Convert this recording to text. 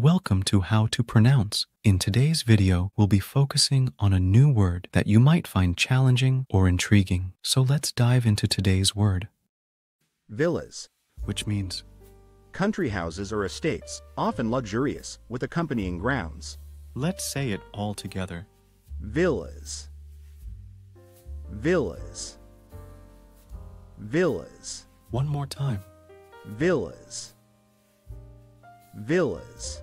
Welcome to How to Pronounce. In today's video, we'll be focusing on a new word that you might find challenging or intriguing. So let's dive into today's word, Villas. which means Country houses or estates, often luxurious, with accompanying grounds. let's say it all together. Villas. Villas. Villas. One more time. Villas. Villas.